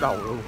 đầu luôn.